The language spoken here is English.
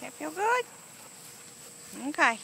That feel good? Okay.